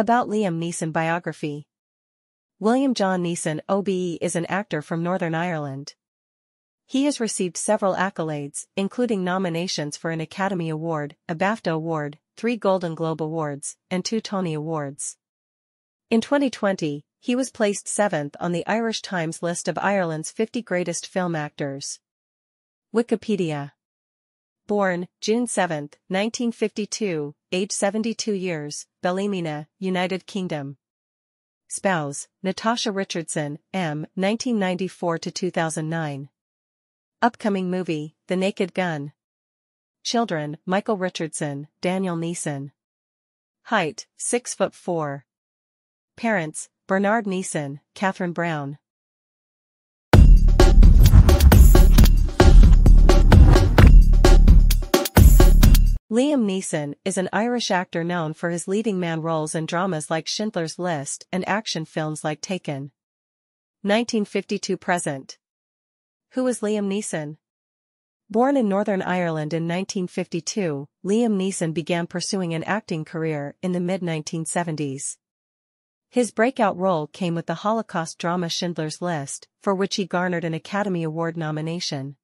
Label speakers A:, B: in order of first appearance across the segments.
A: About Liam Neeson biography. William John Neeson OBE is an actor from Northern Ireland. He has received several accolades, including nominations for an Academy Award, a BAFTA Award, three Golden Globe Awards, and two Tony Awards. In 2020, he was placed seventh on the Irish Times list of Ireland's 50 greatest film actors. Wikipedia. Born, June 7, 1952, age 72 years, Ballymena, United Kingdom. Spouse, Natasha Richardson, M. 1994-2009. Upcoming movie, The Naked Gun. Children, Michael Richardson, Daniel Neeson. Height, 6 foot 4. Parents, Bernard Neeson, Catherine Brown. Liam Neeson is an Irish actor known for his leading man roles in dramas like Schindler's List and action films like Taken. 1952-present. Who is Liam Neeson? Born in Northern Ireland in 1952, Liam Neeson began pursuing an acting career in the mid-1970s. His breakout role came with the Holocaust drama Schindler's List, for which he garnered an Academy Award nomination.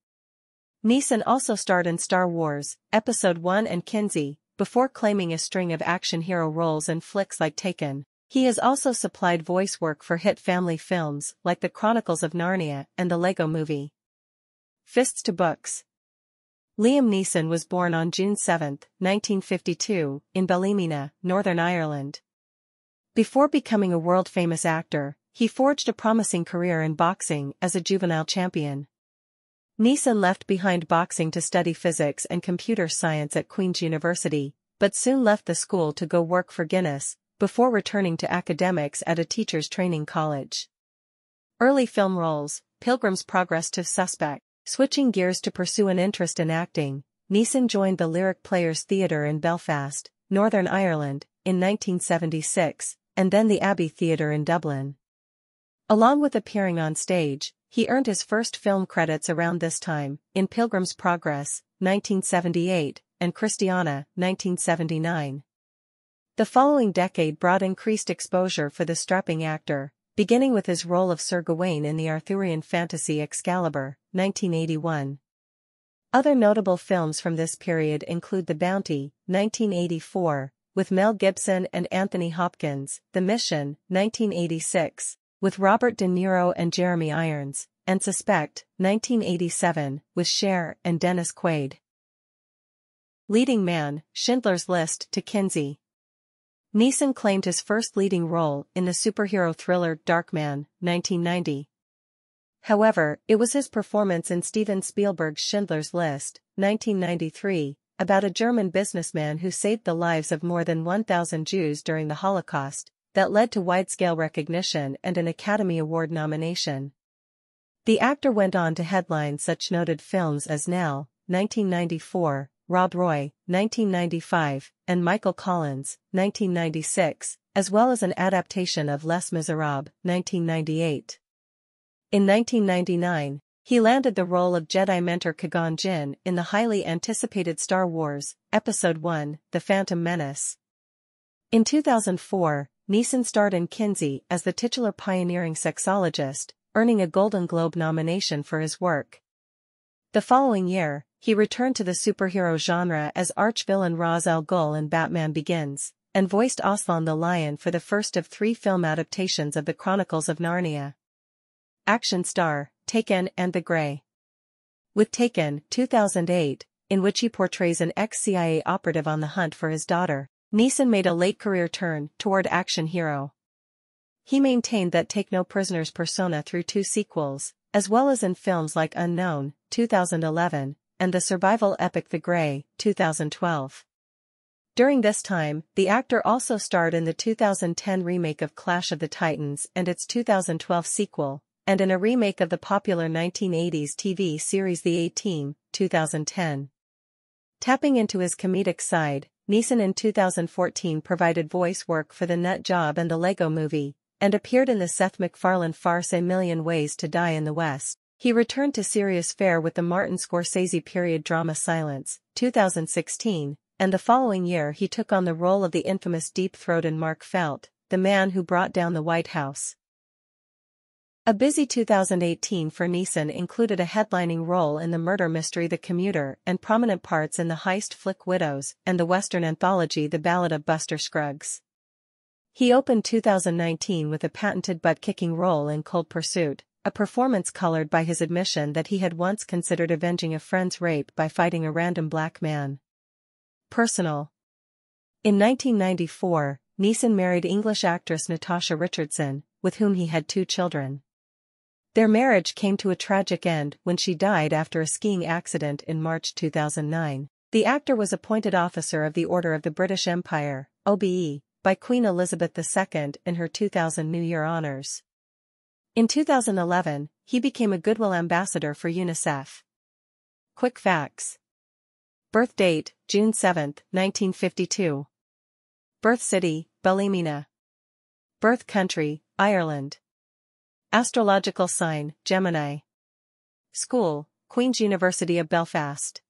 A: Neeson also starred in Star Wars, Episode 1 and Kinsey, before claiming a string of action hero roles in flicks like Taken. He has also supplied voice work for hit family films like The Chronicles of Narnia and The Lego Movie. Fists to Books Liam Neeson was born on June 7, 1952, in Ballymena, Northern Ireland. Before becoming a world-famous actor, he forged a promising career in boxing as a juvenile champion. Neeson left behind boxing to study physics and computer science at Queen's University, but soon left the school to go work for Guinness, before returning to academics at a teacher's training college. Early film roles, Pilgrim's Progress to Suspect, switching gears to pursue an interest in acting, Neeson joined the Lyric Players Theatre in Belfast, Northern Ireland, in 1976, and then the Abbey Theatre in Dublin. Along with appearing on stage, he earned his first film credits around this time, in Pilgrim's Progress, 1978, and Christiana, 1979. The following decade brought increased exposure for the strapping actor, beginning with his role of Sir Gawain in the Arthurian fantasy Excalibur, 1981. Other notable films from this period include The Bounty, 1984, with Mel Gibson and Anthony Hopkins, The Mission, 1986, with Robert De Niro and Jeremy Irons, and Suspect, 1987, with Cher and Dennis Quaid. Leading Man, Schindler's List to Kinsey. Neeson claimed his first leading role in the superhero thriller Darkman, 1990. However, it was his performance in Steven Spielberg's Schindler's List, 1993, about a German businessman who saved the lives of more than 1,000 Jews during the Holocaust, that led to wide-scale recognition and an Academy Award nomination. The actor went on to headline such noted films as Nell, 1994, Rob Roy, 1995, and Michael Collins, 1996, as well as an adaptation of Les Miserables, 1998. In 1999, he landed the role of Jedi mentor Qui-Gon Jinn in the highly anticipated Star Wars, Episode 1, The Phantom Menace. In 2004, Neeson starred in Kinsey as the titular pioneering sexologist, earning a Golden Globe nomination for his work. The following year, he returned to the superhero genre as arch-villain Ra's al Ghul in Batman Begins, and voiced Aslan the Lion for the first of three film adaptations of the Chronicles of Narnia. Action star, Taken and The Grey. With Taken, 2008, in which he portrays an ex-CIA operative on the hunt for his daughter, Neeson made a late career turn toward action hero. He maintained that Take No Prisoners persona through two sequels, as well as in films like Unknown, 2011, and the survival epic The Grey, 2012. During this time, the actor also starred in the 2010 remake of Clash of the Titans and its 2012 sequel, and in a remake of the popular 1980s TV series The A-Team, 2010. Tapping into his comedic side, Neeson in 2014 provided voice work for The Nut Job and The Lego Movie, and appeared in the Seth MacFarlane farce A Million Ways to Die in the West. He returned to serious fare with the Martin Scorsese period drama Silence, 2016, and the following year he took on the role of the infamous deep-throat in Mark Felt, the man who brought down the White House. A busy 2018 for Neeson included a headlining role in the murder mystery The Commuter and prominent parts in the heist flick Widows and the western anthology The Ballad of Buster Scruggs. He opened 2019 with a patented butt-kicking role in Cold Pursuit, a performance colored by his admission that he had once considered avenging a friend's rape by fighting a random black man. Personal In 1994, Neeson married English actress Natasha Richardson, with whom he had two children. Their marriage came to a tragic end when she died after a skiing accident in March 2009. The actor was appointed Officer of the Order of the British Empire, OBE, by Queen Elizabeth II in her 2000 New Year honors. In 2011, he became a Goodwill Ambassador for UNICEF. Quick facts. Birth date, June 7, 1952. Birth city, Ballymena. Birth country, Ireland. Astrological sign, Gemini. School, Queen's University of Belfast.